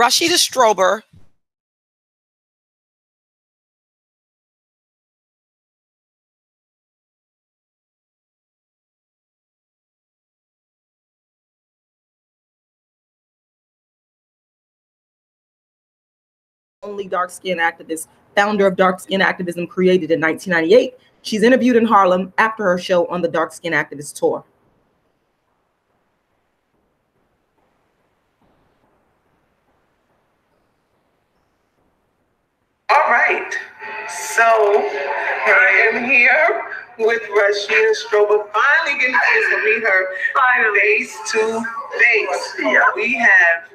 Rashida Strober only dark skin activist, founder of dark skin activism created in 1998. She's interviewed in Harlem after her show on the dark skin activist tour. All right, so I am here with Rashida Strober, finally getting a chance to meet her finally. face to face. Yeah. We have,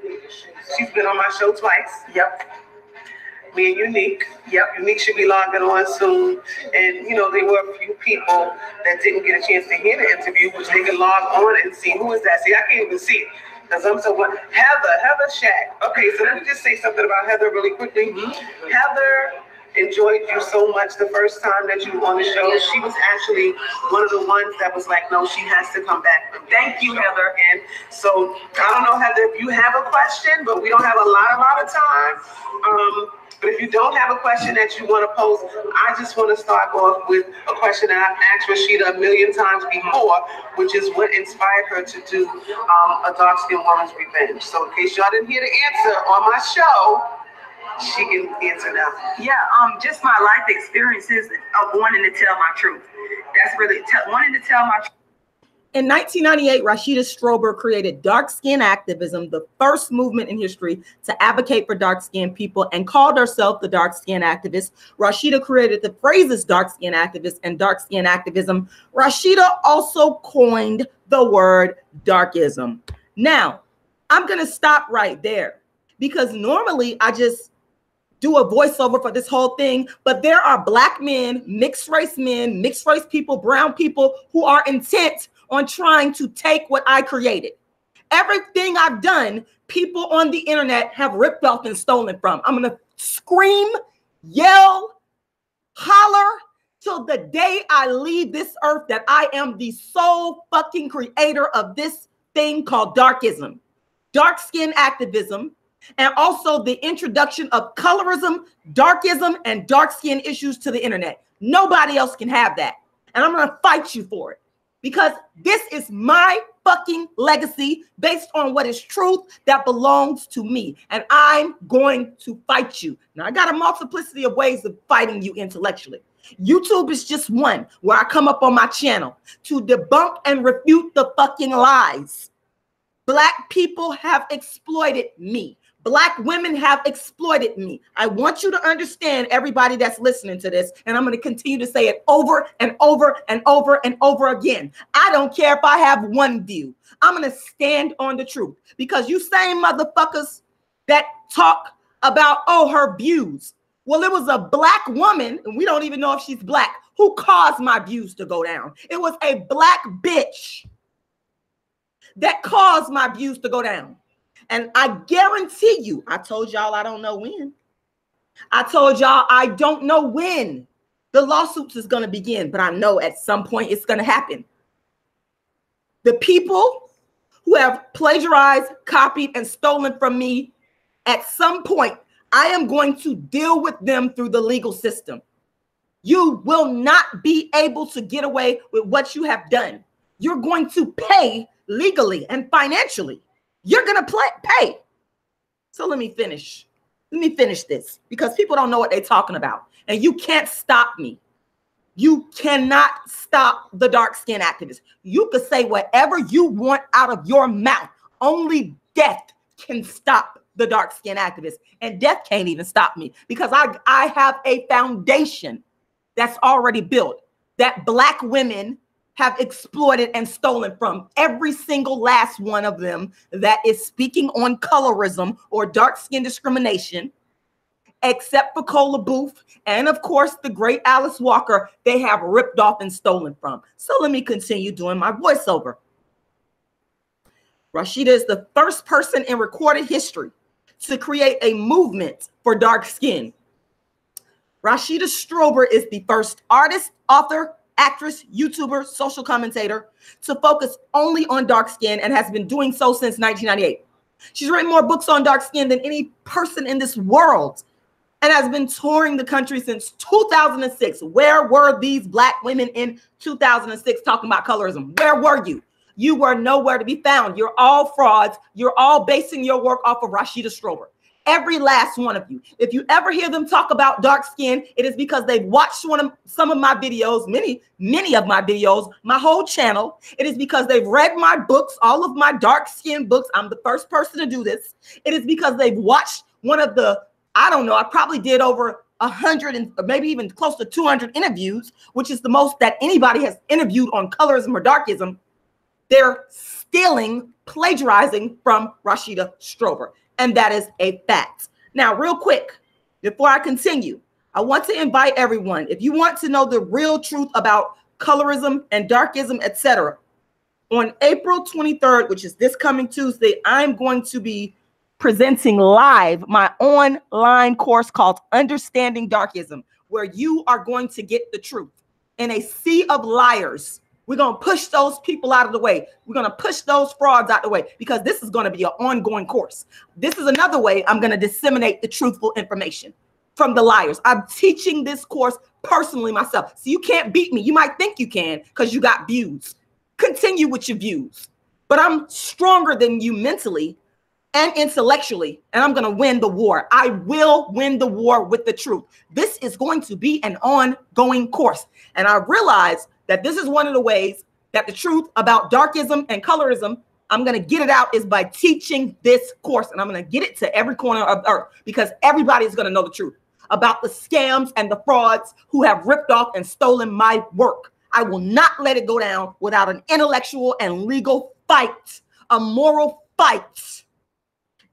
she's been on my show twice. Yep. Me and Unique. Yep. Unique should be logging on soon. And, you know, there were a few people that didn't get a chance to hear the interview, which they can log on and see. Who is that? See, I can't even see it. Because I'm so what Heather, Heather Shack. Okay, so let me just say something about Heather really quickly. Mm-hmm. Heather enjoyed you so much the first time that you were on the show. She was actually one of the ones that was like, no, she has to come back. Thank you, Heather. And so I don't know, Heather, if you have a question, but we don't have a lot, a lot of time. Um, but if you don't have a question that you want to pose, I just want to start off with a question that I've asked Rashida a million times before, which is what inspired her to do um, a dark skinned woman's revenge. So in case y'all didn't hear the answer on my show, she can answer now. Yeah, um, just my life experiences of wanting to tell my truth. That's really te- wanting to tell my truth. In 1998, Rashida Strober created dark skin activism, the first movement in history to advocate for dark skinned people, and called herself the dark skin activist. Rashida created the phrases dark skin activist and dark skin activism. Rashida also coined the word darkism. Now, I'm going to stop right there because normally I just do a voiceover for this whole thing, but there are black men, mixed race men, mixed race people, brown people who are intent on trying to take what I created. Everything I've done, people on the internet have ripped off and stolen from. I'm going to scream, yell, holler till the day I leave this earth that I am the sole fucking creator of this thing called darkism, dark skin activism, and also the introduction of colorism, darkism, and dark skin issues to the internet. Nobody else can have that. And I'm going to fight you for it because this is my fucking legacy based on what is truth that belongs to me. And I'm going to fight you. Now, I got a multiplicity of ways of fighting you intellectually. YouTube is just one where I come up on my channel to debunk and refute the fucking lies. Black people have exploited me. Black women have exploited me. I want you to understand, everybody that's listening to this, and I'm going to continue to say it over and over and over and over again. I don't care if I have one view. I'm going to stand on the truth because you same motherfuckers that talk about, oh, her views. Well, it was a black woman, and we don't even know if she's black, who caused my views to go down. It was a black bitch that caused my views to go down. And I guarantee you, I told y'all I don't know when. I told y'all I don't know when the lawsuits is going to begin, but I know at some point it's going to happen. The people who have plagiarized, copied, and stolen from me, at some point, I am going to deal with them through the legal system. You will not be able to get away with what you have done. You're going to pay legally and financially. You're to play, pay. So let me finish. Let me finish this because people don't know what they're talking about. And you can't stop me. You cannot stop the dark skin activists. You could say whatever you want out of your mouth. Only death can stop the dark skin activists. And death can't even stop me because I, I have a foundation that's already built that black women have exploited and stolen from every single last one of them that is speaking on colorism or dark skin discrimination, except for Kola Boof and, of course, the great Alice Walker, they have ripped off and stolen from. So let me continue doing my voiceover. Rashida is the first person in recorded history to create a movement for dark skin. Rashida Strober is the first artist, author, actress, YouTuber, social commentator to focus only on dark skin and has been doing so since 1998. She's written more books on dark skin than any person in this world and has been touring the country since 2006. Where were these black women in 2006 talking about colorism? Where were you? You were nowhere to be found. You're all frauds. You're all basing your work off of Rashida Strober. Every last one of you. If you ever hear them talk about dark skin, it is because they've watched one of some of my videos, many, many of my videos, my whole channel. It is because they've read my books, all of my dark skin books. I'm the first person to do this. It is because they've watched one of the, I don't know, I probably did over a hundred and maybe even close to 200 interviews, which is the most that anybody has interviewed on colorism or darkism. They're stealing, plagiarizing from Rashida Strober. And that is a fact. Now, real quick, before I continue, I want to invite everyone, if you want to know the real truth about colorism and darkism, etc., on April 23rd, which is this coming Tuesday, I'm going to be presenting live my online course called Understanding Darkism, where you are going to get the truth in a sea of liars we're going to push those people out of the way. We're going to push those frauds out the way because this is going to be an ongoing course. This is another way I'm going to disseminate the truthful information from the liars. I'm teaching this course personally myself. So you can't beat me. You might think you can because you got views. Continue with your views. But I'm stronger than you mentally and intellectually, and I'm going to win the war. I will win the war with the truth. This is going to be an ongoing course. And I realize that this is one of the ways that the truth about darkism and colorism I'm going to get it out is by teaching this course and I'm going to get it to every corner of earth because everybody is going to know the truth about the scams and the frauds who have ripped off and stolen my work. I will not let it go down without an intellectual and legal fight, a moral fight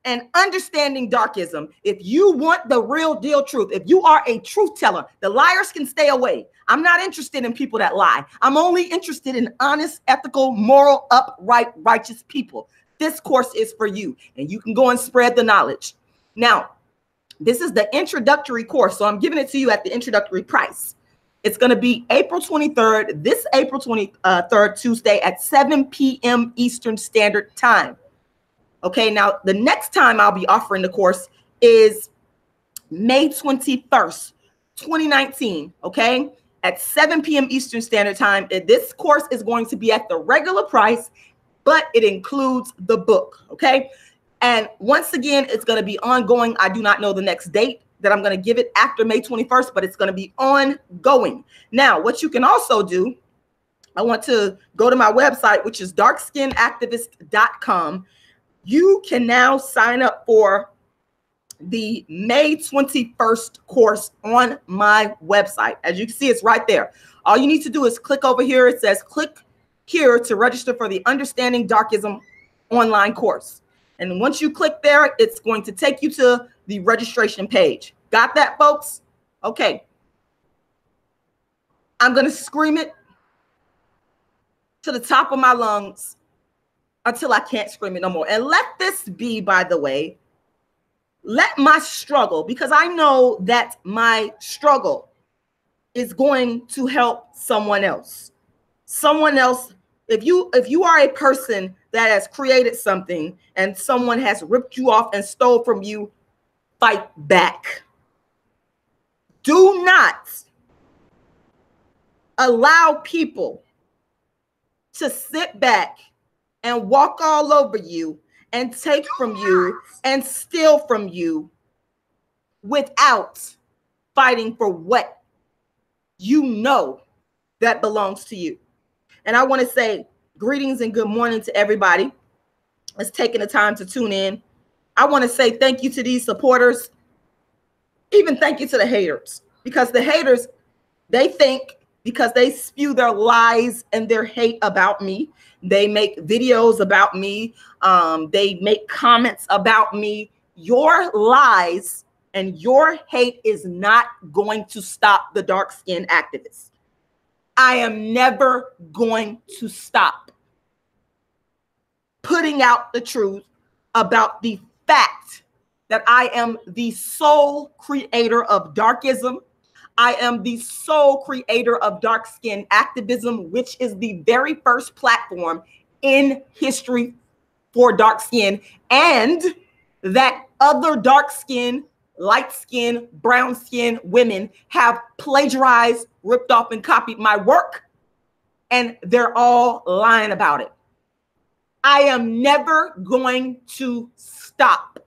and understanding darkism. If you want the real deal truth, if you are a truth teller, the liars can stay away. I'm not interested in people that lie. I'm only interested in honest, ethical, moral, upright, righteous people. This course is for you, and you can go and spread the knowledge. Now, this is the introductory course, so I'm giving it to you at the introductory price. It's going to be April 23rd, this April 23rd, Tuesday at 7 p.m. Eastern Standard Time. Okay, now the next time I'll be offering the course is May 21st, 2019. Okay, at 7 p.m. Eastern Standard Time. This course is going to be at the regular price, but it includes the book. Okay, and once again, it's going to be ongoing. I do not know the next date that I'm going to give it after May 21st, but it's going to be ongoing. Now, what you can also do, I want to go to my website, which is darkskinactivist.com you can now sign up for the May 21st course on my website. As you can see, it's right there. All you need to do is click over here. It says click here to register for the Understanding Darkism online course. And once you click there, it's going to take you to the registration page. Got that, folks? Okay. I'm going to scream it to the top of my lungs until I can't scream it no more. And let this be, by the way, let my struggle, because I know that my struggle is going to help someone else. Someone else, if you if you are a person that has created something and someone has ripped you off and stole from you, fight back. Do not allow people to sit back and walk all over you and take from you and steal from you without fighting for what you know that belongs to you. And I want to say greetings and good morning to everybody that's taking the time to tune in. I want to say thank you to these supporters, even thank you to the haters, because the haters, they think because they spew their lies and their hate about me they make videos about me. Um, they make comments about me. Your lies and your hate is not going to stop the dark skin activists. I am never going to stop putting out the truth about the fact that I am the sole creator of darkism I am the sole creator of dark skin activism, which is the very first platform in history for dark skin and that other dark skin, light skin, brown skin women have plagiarized, ripped off, and copied my work. And they're all lying about it. I am never going to stop.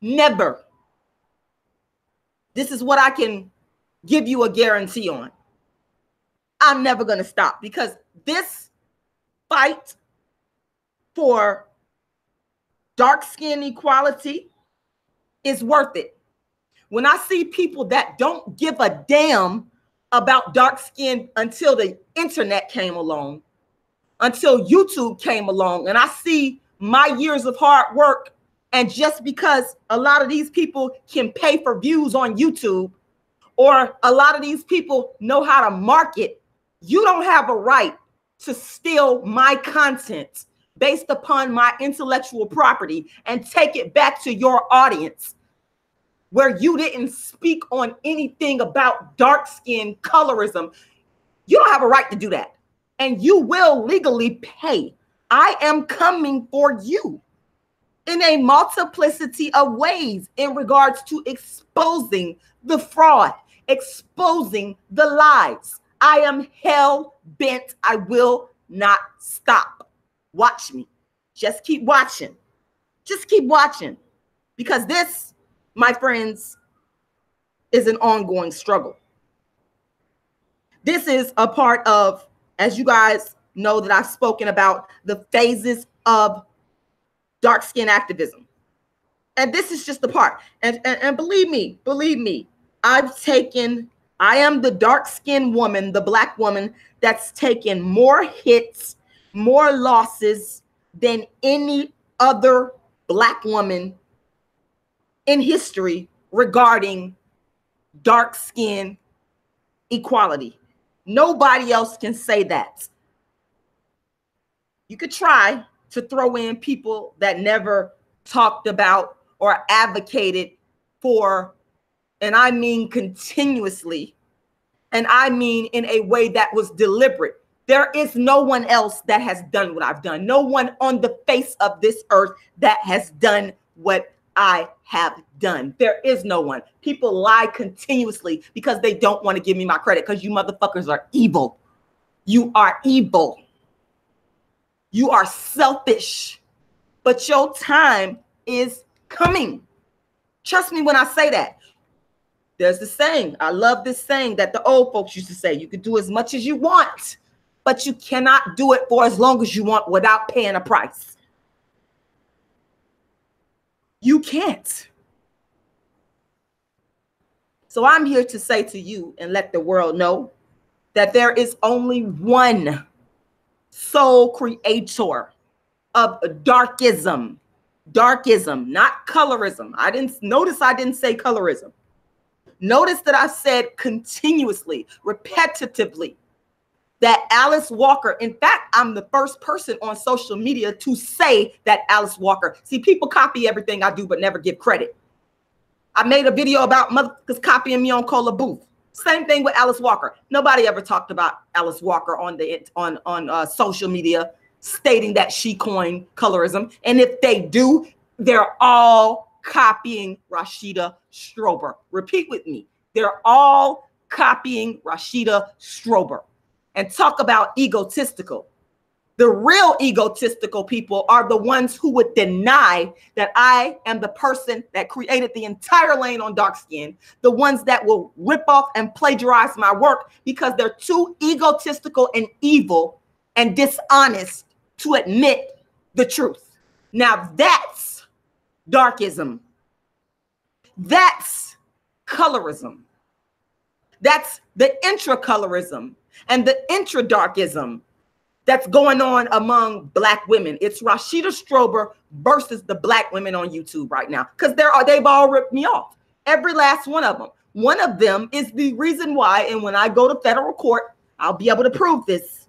Never. This is what I can give you a guarantee on. I'm never going to stop because this fight for dark skin equality is worth it. When I see people that don't give a damn about dark skin until the internet came along, until YouTube came along, and I see my years of hard work, and just because a lot of these people can pay for views on YouTube, or a lot of these people know how to market, you don't have a right to steal my content based upon my intellectual property and take it back to your audience where you didn't speak on anything about dark skin colorism. You don't have a right to do that. And you will legally pay. I am coming for you in a multiplicity of ways in regards to exposing the fraud, exposing the lies. I am hell bent. I will not stop. Watch me. Just keep watching. Just keep watching. Because this, my friends, is an ongoing struggle. This is a part of, as you guys know, that I've spoken about the phases of dark skin activism. And this is just the part. And, and, and believe me, believe me, I've taken, I am the dark skinned woman, the black woman that's taken more hits more losses than any other black woman in history regarding dark skin equality. Nobody else can say that. You could try to throw in people that never talked about or advocated for, and I mean continuously, and I mean in a way that was deliberate there is no one else that has done what I've done. No one on the face of this earth that has done what I have done. There is no one. People lie continuously because they don't want to give me my credit because you motherfuckers are evil. You are evil. You are selfish. But your time is coming. Trust me when I say that. There's the saying. I love this saying that the old folks used to say you can do as much as you want but you cannot do it for as long as you want without paying a price. You can't. So I'm here to say to you and let the world know that there is only one sole creator of darkism. Darkism, not colorism. I didn't notice I didn't say colorism. Notice that I said continuously, repetitively that Alice Walker, in fact, I'm the first person on social media to say that Alice Walker. See, people copy everything I do, but never give credit. I made a video about motherfuckers copying me on Kola Boof. Same thing with Alice Walker. Nobody ever talked about Alice Walker on the on on uh, social media, stating that she coined colorism. And if they do, they're all copying Rashida Strober. Repeat with me. They're all copying Rashida Strober and talk about egotistical. The real egotistical people are the ones who would deny that I am the person that created the entire lane on dark skin, the ones that will rip off and plagiarize my work because they're too egotistical and evil and dishonest to admit the truth. Now that's darkism. That's colorism. That's the intracolorism and the intradarkism that's going on among black women. It's Rashida Strober versus the black women on YouTube right now because there are they've all ripped me off. Every last one of them. One of them is the reason why, and when I go to federal court, I'll be able to prove this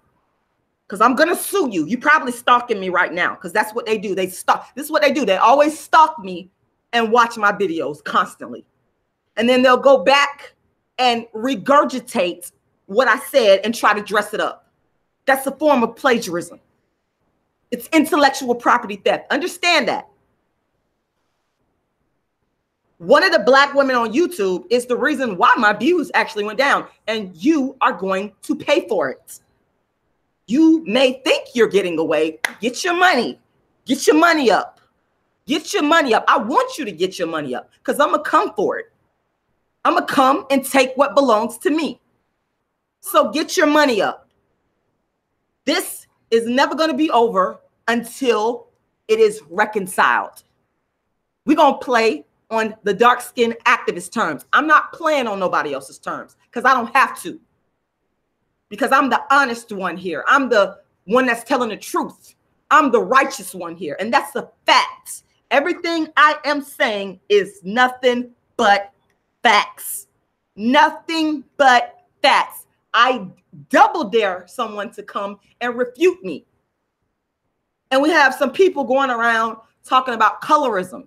because I'm gonna sue you. You probably stalking me right now because that's what they do. They stalk. This is what they do. They always stalk me and watch my videos constantly, and then they'll go back and regurgitate what I said and try to dress it up. That's a form of plagiarism. It's intellectual property theft. Understand that. One of the black women on YouTube is the reason why my views actually went down, and you are going to pay for it. You may think you're getting away. Get your money. Get your money up. Get your money up. I want you to get your money up because I'm going to come for it. I'm going to come and take what belongs to me. So get your money up. This is never going to be over until it is reconciled. We're going to play on the dark skinned activist terms. I'm not playing on nobody else's terms because I don't have to. Because I'm the honest one here. I'm the one that's telling the truth. I'm the righteous one here. And that's the facts. Everything I am saying is nothing but facts. Nothing but facts. I double dare someone to come and refute me. And we have some people going around talking about colorism.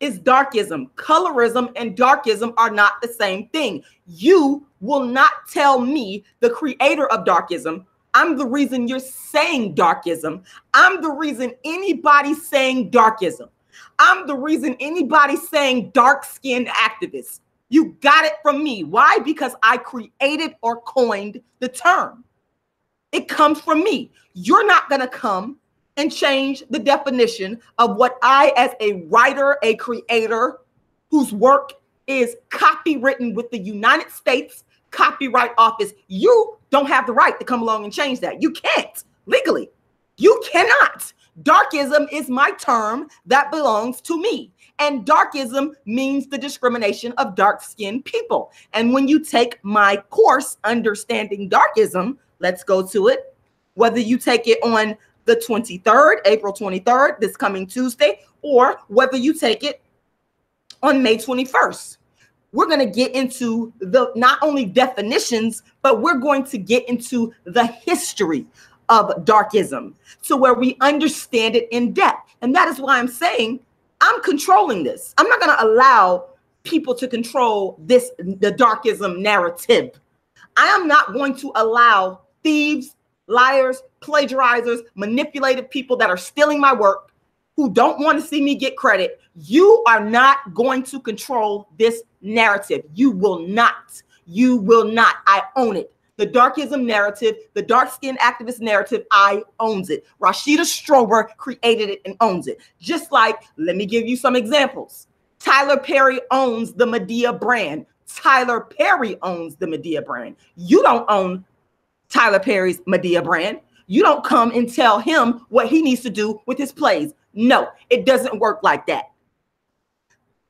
It's darkism. Colorism and darkism are not the same thing. You will not tell me, the creator of darkism, I'm the reason you're saying darkism. I'm the reason anybody saying darkism. I'm the reason anybody saying dark skinned activists. You got it from me. Why? Because I created or coined the term. It comes from me. You're not going to come and change the definition of what I, as a writer, a creator whose work is copywritten with the United States Copyright Office, you don't have the right to come along and change that. You can't legally. You cannot. Darkism is my term that belongs to me. And darkism means the discrimination of dark skinned people. And when you take my course, Understanding Darkism, let's go to it. Whether you take it on the 23rd, April 23rd, this coming Tuesday, or whether you take it on May 21st. We're going to get into the not only definitions, but we're going to get into the history of darkism to where we understand it in depth. And that is why I'm saying I'm controlling this. I'm not going to allow people to control this the darkism narrative. I am not going to allow thieves, liars, plagiarizers, manipulated people that are stealing my work, who don't want to see me get credit. You are not going to control this narrative. You will not. You will not. I own it. The darkism narrative, the dark skin activist narrative, I owns it. Rashida Strober created it and owns it. Just like, let me give you some examples. Tyler Perry owns the Madea brand. Tyler Perry owns the Madea brand. You don't own Tyler Perry's Madea brand. You don't come and tell him what he needs to do with his plays. No, it doesn't work like that.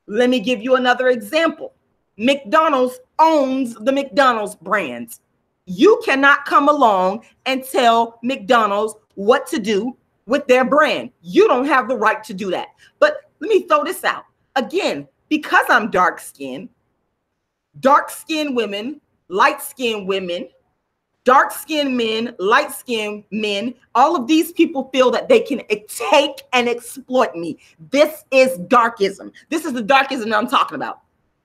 Let me give you another example. McDonald's owns the McDonald's brands. You cannot come along and tell McDonald's what to do with their brand. You don't have the right to do that. But let me throw this out. Again, because I'm dark skinned, dark skinned women, light skinned women, dark skinned men, light skinned men, all of these people feel that they can take and exploit me. This is darkism. This is the darkism I'm talking about.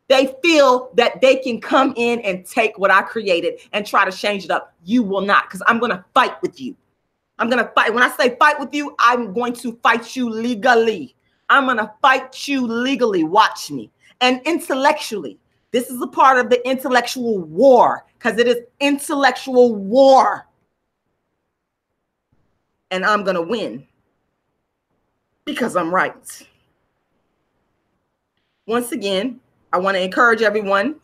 They feel that they can come in and take what I created and try to change it up. You will not, because I'm going to fight with you. I'm going to fight. When I say fight with you, I'm going to fight you legally. I'm going to fight you legally. Watch me. And intellectually. This is a part of the intellectual war because it is intellectual war. And I'm going to win because I'm right. Once again, I want to encourage everyone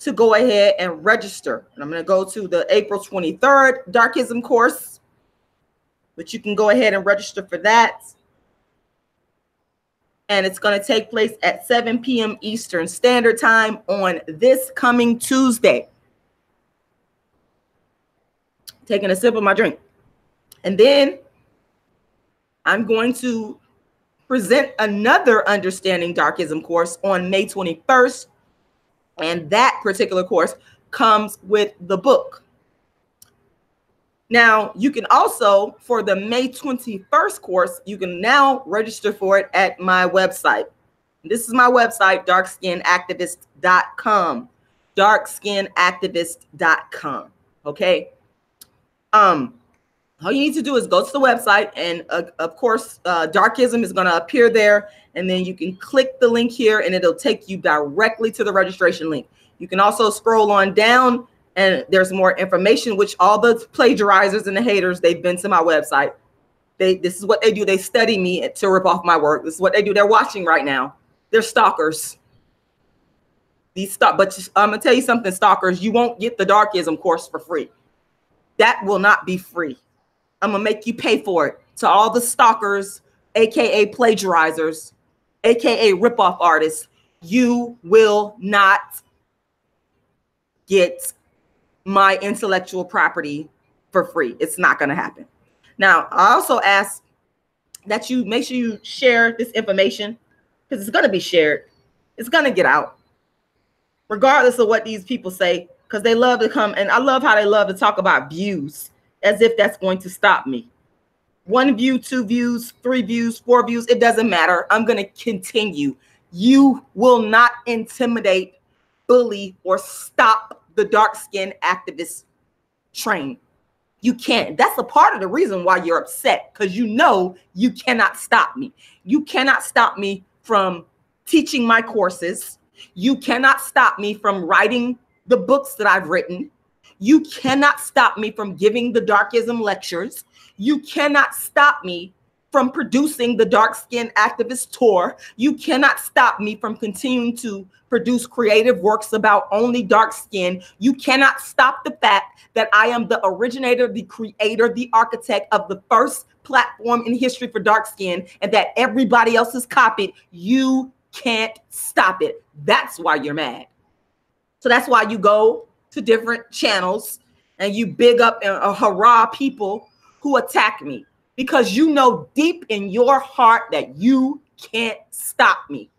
to go ahead and register. And I'm going to go to the April 23rd Darkism course, but you can go ahead and register for that. And it's going to take place at 7 p.m. Eastern Standard Time on this coming Tuesday taking a sip of my drink. And then I'm going to present another Understanding Darkism course on May 21st. And that particular course comes with the book. Now, you can also, for the May 21st course, you can now register for it at my website. This is my website, darkskinactivist.com. Darkskinactivist.com. Okay. Um, all you need to do is go to the website, and uh, of course, uh, Darkism is going to appear there. And then you can click the link here, and it'll take you directly to the registration link. You can also scroll on down, and there's more information. Which all the plagiarizers and the haters, they've been to my website. They this is what they do. They study me to rip off my work. This is what they do. They're watching right now. They're stalkers. These stop, but I'm gonna tell you something, stalkers. You won't get the Darkism course for free. That will not be free. I'm gonna make you pay for it. To all the stalkers, aka plagiarizers, aka ripoff artists, you will not get my intellectual property for free. It's not gonna happen. Now, I also ask that you make sure you share this information because it's gonna be shared. It's gonna get out, regardless of what these people say, because they love to come and I love how they love to talk about views as if that's going to stop me. One view, two views, three views, four views, it doesn't matter. I'm going to continue. You will not intimidate, bully, or stop the dark skinned activist train. You can't. That's a part of the reason why you're upset because you know you cannot stop me. You cannot stop me from teaching my courses. You cannot stop me from writing the books that I've written. You cannot stop me from giving the Darkism lectures. You cannot stop me from producing the Dark Skin Activist Tour. You cannot stop me from continuing to produce creative works about only dark skin. You cannot stop the fact that I am the originator, the creator, the architect of the first platform in history for dark skin, and that everybody else has copied. You can't stop it. That's why you're mad. So that's why you go to different channels and you big up and uh, hurrah people who attack me because you know deep in your heart that you can't stop me.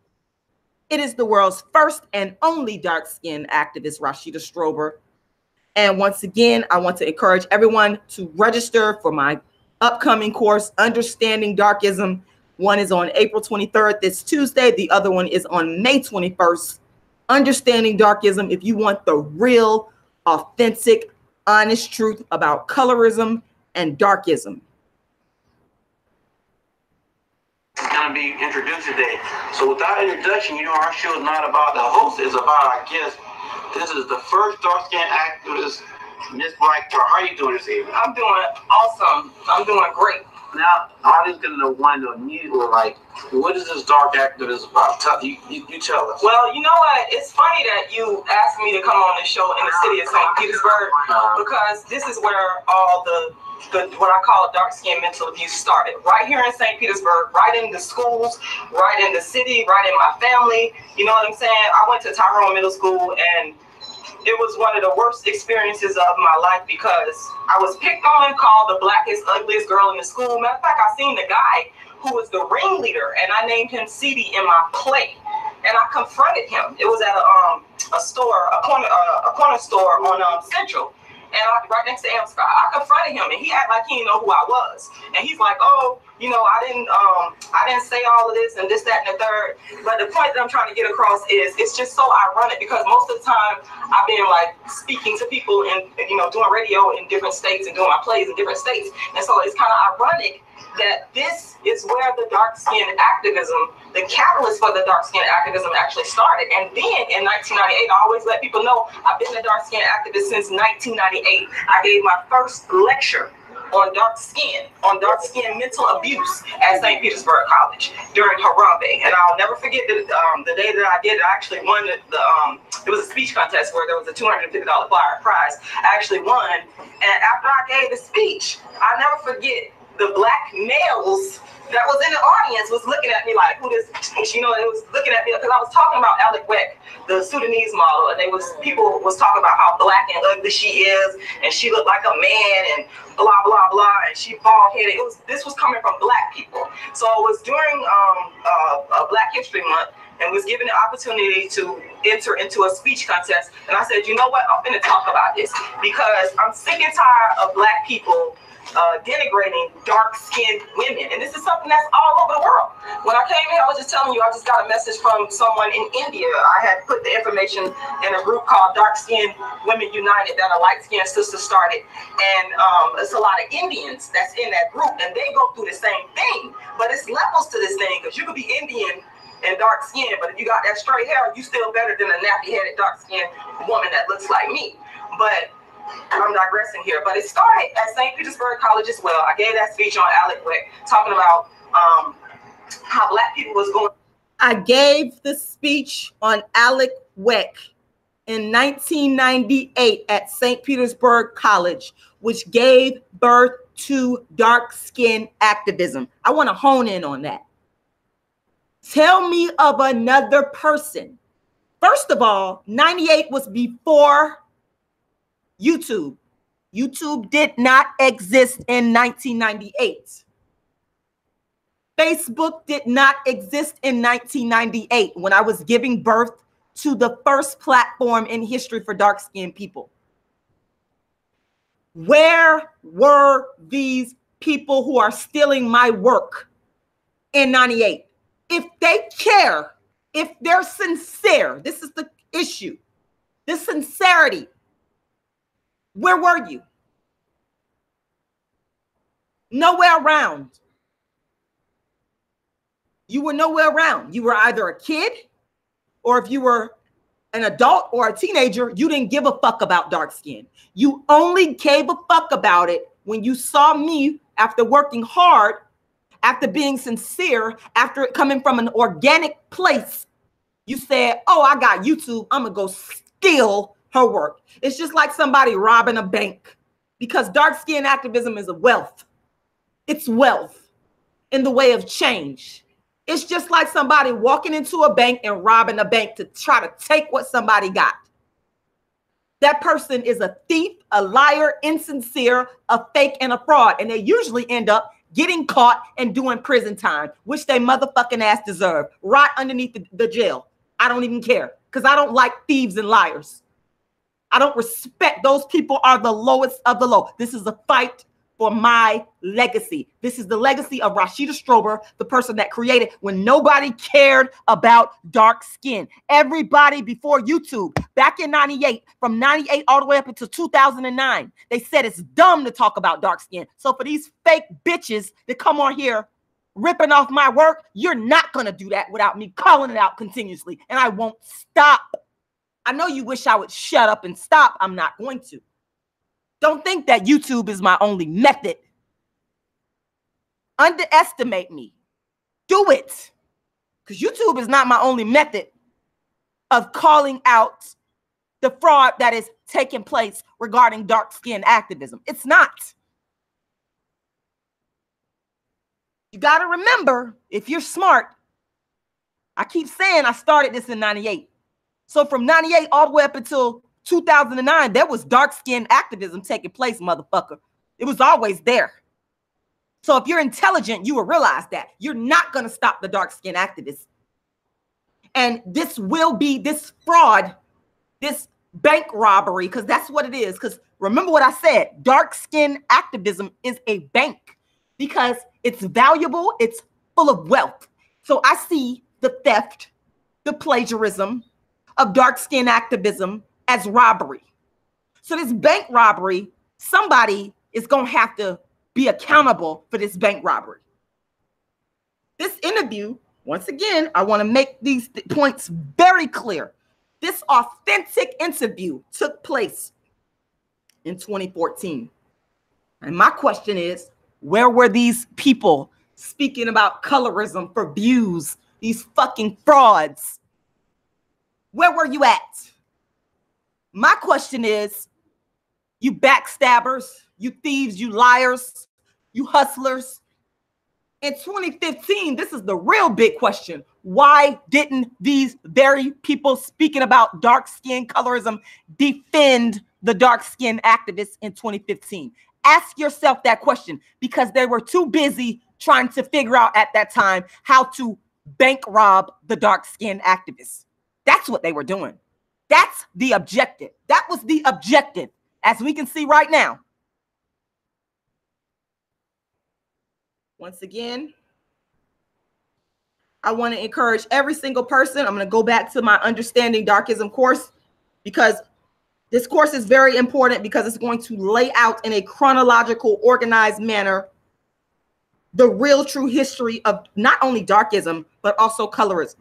It is the world's first and only dark skinned activist, Rashida Strober. And once again, I want to encourage everyone to register for my upcoming course, Understanding Darkism. One is on April 23rd, this Tuesday. The other one is on May 21st, understanding darkism if you want the real, authentic, honest truth about colorism and darkism. going to be introduced today. So without introduction, you know, our show is not about the host, it's about our guest. This is the first dark skin activist, Miss Black Tar. How are you doing this evening? I'm doing awesome. I'm doing great. Now, audience gonna to immediately like, what is this dark activist about? Tell, you, you, you tell us. Well, you know what? It's funny that you asked me to come on this show in the city of St. Petersburg uh, because this is where all the the what I call dark skin mental abuse started. Right here in St. Petersburg, right in the schools, right in the city, right in my family. You know what I'm saying? I went to Tyrone Middle School and it was one of the worst experiences of my life because I was picked on, called the blackest, ugliest girl in the school. Matter of fact, I seen the guy who was the ringleader, and I named him CD in my play, and I confronted him. It was at a um a store, a corner uh, a corner store on um Central, and right next to Amscott. I confronted him, and he acted like he didn't know who I was. And he's like, "Oh, you know, I didn't, um, I didn't say all of this and this, that, and the third. But the point that I'm trying to get across is, it's just so ironic because most of the time I've been like speaking to people and you know doing radio in different states and doing my plays in different states, and so it's kind of ironic that this is where the dark skin activism, the catalyst for the dark skin activism actually started. And then in 1998, I always let people know I've been a dark skin activist since 1998. I gave my first lecture on dark skin, on dark skin mental abuse at St. Petersburg College during Harambe. And I'll never forget the, um, the day that I did it. I actually won the, the um, it was a speech contest where there was a $250 flyer prize. I actually won. And after I gave the speech, I never forget the black males that was in the audience was looking at me like, who this, you know, it was looking at me because I was talking about Alek Wek, the Sudanese model, and they was people was talking about how black and ugly she is, and she looked like a man, and blah blah blah, and she bald headed. It was this was coming from black people, so it was during um uh, Black History Month, and was given the opportunity to enter into a speech contest. And I said, you know what? I'm going to talk about this because I'm sick and tired of black people uh, denigrating dark skinned women. And this is something that's all over the world. When I came here, I was just telling you, I just got a message from someone in India. I had put the information in a group called Dark Skinned Women United that a light skinned sister started. And um, it's a lot of Indians that's in that group, and they go through the same thing. But it's levels to this thing because you could be Indian and dark skin, but if you got that straight hair, you still better than a nappy headed dark skinned woman that looks like me. But I'm digressing here, but it started at St. Petersburg College as well. I gave that speech on Alek Wek talking about um, how black people was going. I gave the speech on Alek Wek in 1998 at St. Petersburg College, which gave birth to dark skin activism. I want to hone in on that. Tell me of another person. First of all, 98 was before YouTube. YouTube did not exist in 1998. Facebook did not exist in 1998 when I was giving birth to the first platform in history for dark skinned people. Where were these people who are stealing my work in 98? If they care, if they're sincere, this is the issue. The sincerity where were you? Nowhere around. You were nowhere around. You were either a kid, or if you were an adult or a teenager, you didn't give a fuck about dark skin. You only gave a fuck about it when you saw me after working hard, after being sincere, after coming from an organic place. You said, Oh, I got YouTube. I'm going to go steal her work. It's just like somebody robbing a bank because dark skin activism is a wealth. It's wealth in the way of change. It's just like somebody walking into a bank and robbing a bank to try to take what somebody got. That person is a thief, a liar, insincere, a fake, and a fraud. And they usually end up getting caught and doing prison time, which they motherfucking ass deserve, right underneath the, the jail. I don't even care because I don't like thieves and liars. I don't respect those people are the lowest of the low. This is a fight for my legacy. This is the legacy of Rashida Strober, the person that created when nobody cared about dark skin. Everybody before YouTube, back in 98, from 98 all the way up until 2009, they said it's dumb to talk about dark skin. So for these fake bitches that come on here ripping off my work, you're not going to do that without me calling it out continuously. And I won't stop. I know you wish I would shut up and stop. I'm not going to. Don't think that YouTube is my only method. Underestimate me. Do it. Because YouTube is not my only method of calling out the fraud that is taking place regarding dark skin activism. It's not. You got to remember if you're smart, I keep saying I started this in 98. So from 98 all the way up until 2009, there was dark skin activism taking place, motherfucker. It was always there. So if you're intelligent, you will realize that you're not going to stop the dark skin activists. And this will be this fraud, this bank robbery, because that's what it is. Because remember what I said dark skin activism is a bank because it's valuable, it's full of wealth. So I see the theft, the plagiarism, of dark skin activism as robbery. So, this bank robbery, somebody is going to have to be accountable for this bank robbery. This interview, once again, I want to make these th- points very clear. This authentic interview took place in 2014. And my question is where were these people speaking about colorism for views? These fucking frauds. Where were you at? My question is you backstabbers, you thieves, you liars, you hustlers. In 2015, this is the real big question. Why didn't these very people speaking about dark skin colorism defend the dark skin activists in 2015? Ask yourself that question because they were too busy trying to figure out at that time how to bank rob the dark skin activists. That's what they were doing. That's the objective. That was the objective, as we can see right now. Once again, I want to encourage every single person. I'm going to go back to my understanding darkism course because this course is very important because it's going to lay out in a chronological, organized manner the real true history of not only darkism, but also colorism.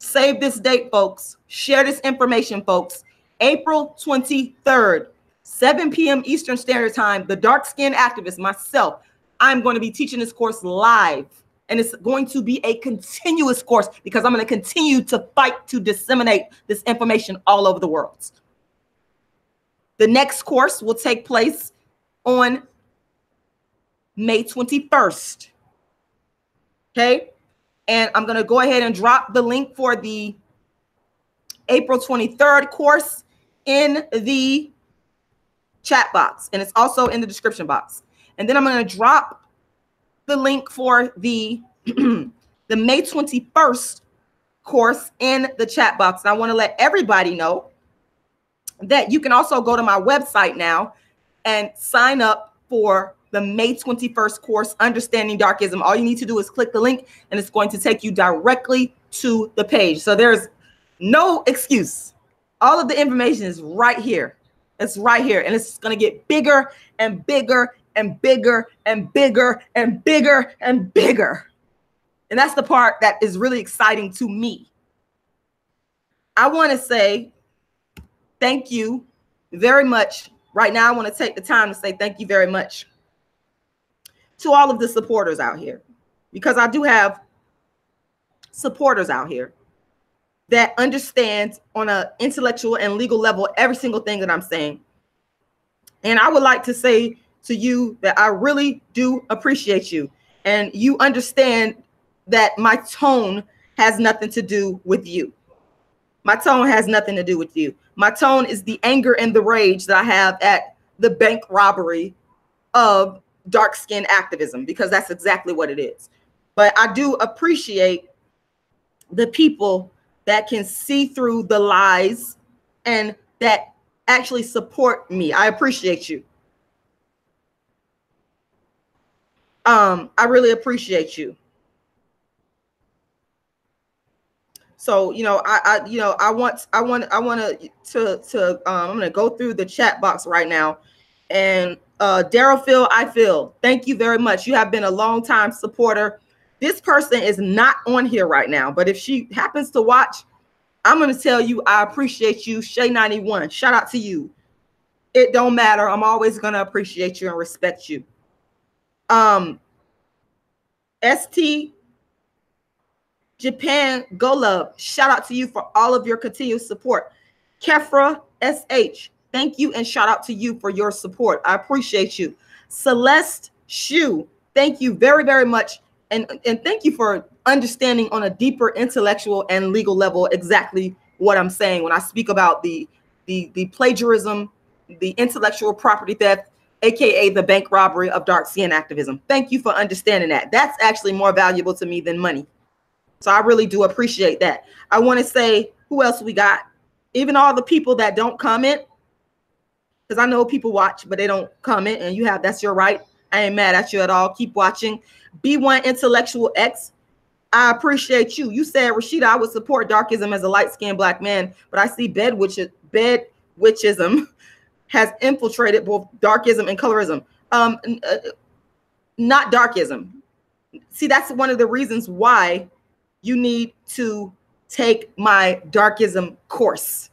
Save this date, folks. Share this information, folks. April 23rd, 7 p.m. Eastern Standard Time. The dark skinned activist, myself, I'm going to be teaching this course live. And it's going to be a continuous course because I'm going to continue to fight to disseminate this information all over the world. The next course will take place on May 21st. Okay. And I'm going to go ahead and drop the link for the April 23rd course in the chat box. And it's also in the description box. And then I'm going to drop the link for the, the May 21st course in the chat box. And I want to let everybody know that you can also go to my website now and sign up for the May 21st course, Understanding Darkism. All you need to do is click the link and it's going to take you directly to the page. So there's no excuse. All of the information is right here. It's right here. And it's going to get bigger and bigger and bigger and bigger and bigger and bigger. And that's the part that is really exciting to me. I want to say thank you very much. Right now, I want to take the time to say thank you very much to all of the supporters out here because I do have supporters out here that understand on an intellectual and legal level every single thing that I'm saying. And I would like to say to you that I really do appreciate you and you understand that my tone has nothing to do with you. My tone has nothing to do with you. My tone is the anger and the rage that I have at the bank robbery of dark skin activism because that's exactly what it is. But I do appreciate the people that can see through the lies and that actually support me. I appreciate you. Um, I really appreciate you. So, you know, I, I, you know, I want, I want, I want to, to, to, um, I'm to go through the chat box right now and uh, Daryl Phil, I feel. Thank you very much. You have been a long time supporter. This person is not on here right now, but if she happens to watch, I'm going to tell you I appreciate you. Shay91, shout out to you. It don't matter. I'm always going to appreciate you and respect you. Um, ST Japan Go Love, shout out to you for all of your continued support. Kefra SH, Thank you and shout out to you for your support. I appreciate you. Celeste Shu, thank you very, very much. And, and thank you for understanding on a deeper intellectual and legal level exactly what I'm saying when I speak about the the, the plagiarism, the intellectual property theft, aka the bank robbery of dark skin activism. Thank you for understanding that. That's actually more valuable to me than money. So I really do appreciate that. I want to say who else we got? Even all the people that don't comment, because I know people watch, but they don't comment, and you have that's your right. I ain't mad at you at all. Keep watching. B1 Intellectual X. I appreciate you. You said Rashida, I would support darkism as a light-skinned black man, but I see bed witch bed witchism has infiltrated both darkism and colorism. Um, uh, not darkism. See, that's one of the reasons why you need to take my darkism course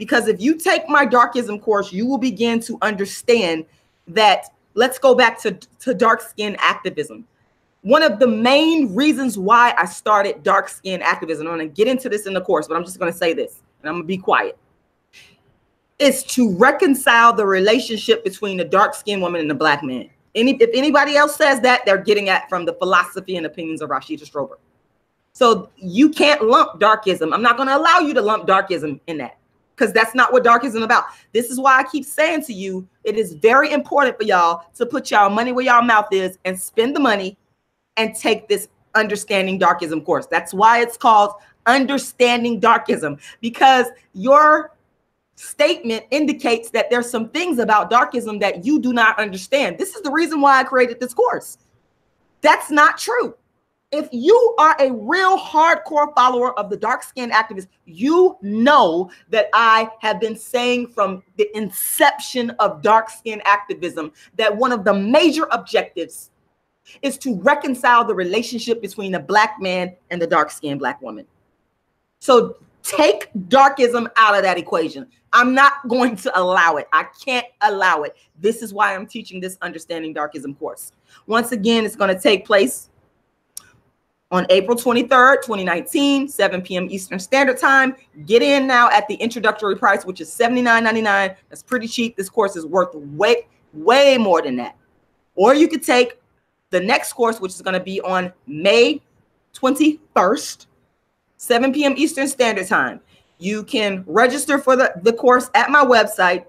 because if you take my darkism course, you will begin to understand that let's go back to, to dark skin activism. One of the main reasons why I started dark skin activism, I'm to get into this in the course, but I'm just going to say this and I'm going to be quiet, is to reconcile the relationship between the dark skinned woman and the black man. Any, if anybody else says that, they're getting at from the philosophy and opinions of Rashida Strober. So you can't lump darkism. I'm not going to allow you to lump darkism in that because that's not what darkism about. This is why I keep saying to you, it is very important for y'all to put y'all money where y'all mouth is and spend the money and take this understanding darkism course. That's why it's called understanding darkism because your statement indicates that there's some things about darkism that you do not understand. This is the reason why I created this course. That's not true. If you are a real hardcore follower of the dark skinned activist, you know that I have been saying from the inception of dark skin activism that one of the major objectives is to reconcile the relationship between the black man and the dark skinned black woman. So take darkism out of that equation. I'm not going to allow it. I can't allow it. This is why I'm teaching this Understanding Darkism course. Once again, it's going to take place on April 23rd, 2019, 7 p.m. Eastern Standard Time. Get in now at the introductory price, which is $79.99. That's pretty cheap. This course is worth way, way more than that. Or you could take the next course, which is going to be on May 21st, 7 p.m. Eastern Standard Time. You can register for the, the course at my website,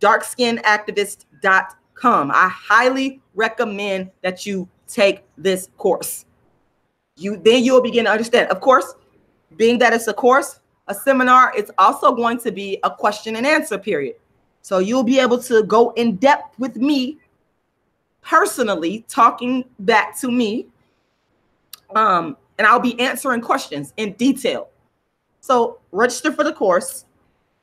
darkskinactivist.com. I highly recommend that you take this course. You then you'll begin to understand. Of course, being that it's a course, a seminar, it's also going to be a question and answer period. So you'll be able to go in depth with me personally, talking back to me. Um, and I'll be answering questions in detail. So register for the course.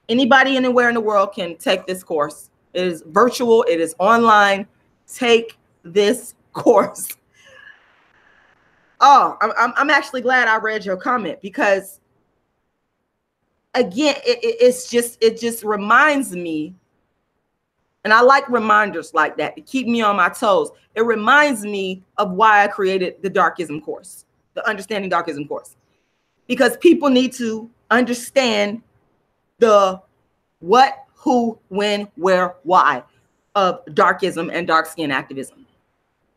Anybody anywhere in the world can take this course. It is virtual, it is online. Take this course. Oh, I'm, I'm actually glad I read your comment because again, it, it, it's just it just reminds me, and I like reminders like that to keep me on my toes. It reminds me of why I created the Darkism course, the Understanding Darkism course, because people need to understand the what, who, when, where, why of darkism and dark skin activism.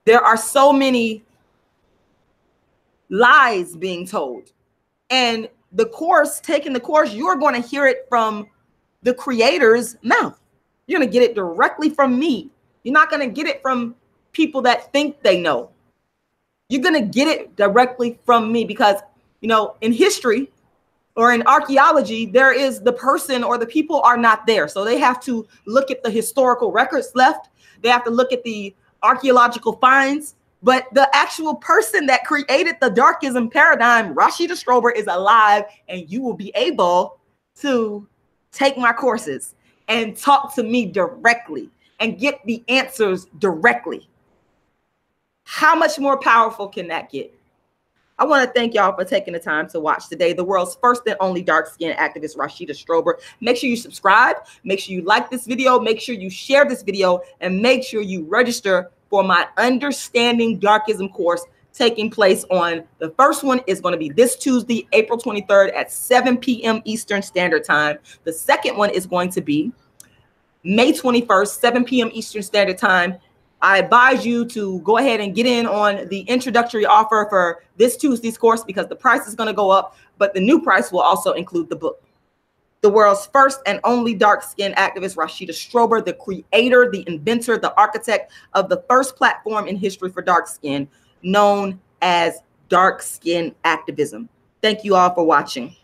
There are so many lies being told. And the course, taking the course, you're going to hear it from the creator's mouth. You're going to get it directly from me. You're not going to get it from people that think they know. You're going to get it directly from me because, you know, in history or in archaeology, there is the person or the people are not there. So they have to look at the historical records left. They have to look at the archaeological finds but the actual person that created the darkism paradigm, Rashida Strober, is alive, and you will be able to take my courses and talk to me directly and get the answers directly. How much more powerful can that get? I want to thank y'all for taking the time to watch today. The world's first and only dark skin activist, Rashida Strober. Make sure you subscribe. Make sure you like this video. Make sure you share this video and make sure you register for my Understanding Darkism course taking place on the first one is going to be this Tuesday, April 23rd at 7 p.m. Eastern Standard Time. The second one is going to be May 21st, 7 p.m. Eastern Standard Time. I advise you to go ahead and get in on the introductory offer for this Tuesday's course because the price is going to go up, but the new price will also include the book the world's first and only dark skinned activist, Rashida Strober, the creator, the inventor, the architect of the first platform in history for dark skin, known as dark skin activism. Thank you all for watching.